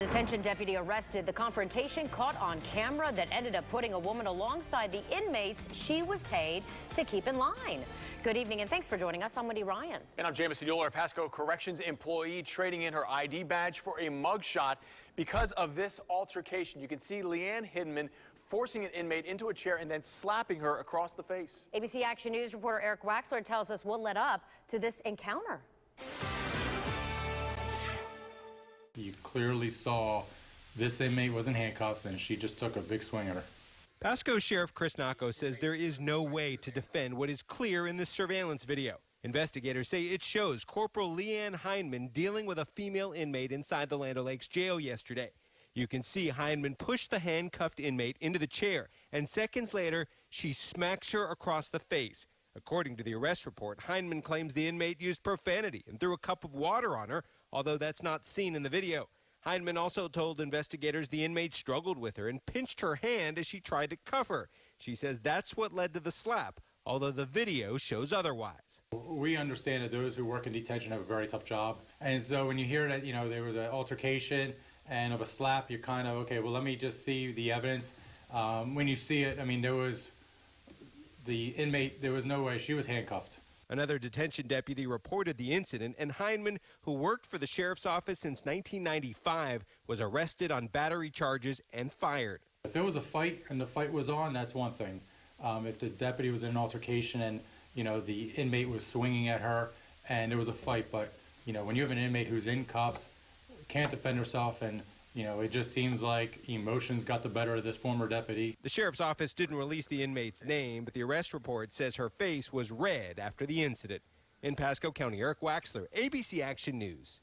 Detention deputy arrested. The confrontation caught on camera that ended up putting a woman alongside the inmates she was paid to keep in line. Good evening and thanks for joining us. I'm Wendy Ryan. And I'm Jamison Uhler, Pasco Corrections employee trading in her ID badge for a mugshot. Because of this altercation, you can see Leanne Hindman forcing an inmate into a chair and then slapping her across the face. ABC Action News reporter Eric Waxler tells us what led up to this encounter. You clearly saw this inmate was in handcuffs and she just took a big swing at her. Pasco Sheriff Chris Nocco says there is no way to defend what is clear in the surveillance video. Investigators say it shows Corporal Leanne Hindman dealing with a female inmate inside the Land O'Lakes jail yesterday. You can see Hindman push the handcuffed inmate into the chair, and seconds later, she smacks her across the face. According to the arrest report, Hindman claims the inmate used profanity and threw a cup of water on her, although that's not seen in the video. Hindman also told investigators the inmate struggled with her and pinched her hand as she tried to cuff her. She says that's what led to the slap, although the video shows otherwise. We understand that those who work in detention have a very tough job. And so when you hear that, you know, there was an altercation and of a slap, you're kind of, okay, well, let me just see the evidence. Um, when you see it, I mean, there was the inmate, there was no way she was handcuffed. Another detention deputy reported the incident, and Hindman, who worked for the sheriff's office since 1995, was arrested on battery charges and fired. If there was a fight and the fight was on, that's one thing. Um, if the deputy was in an altercation and you know the inmate was swinging at her and there was a fight, but you know when you have an inmate who's in cuffs, can't defend herself, and you know, it just seems like emotions got the better of this former deputy. The sheriff's office didn't release the inmate's name, but the arrest report says her face was red after the incident. In Pasco County, Eric Waxler, ABC Action News.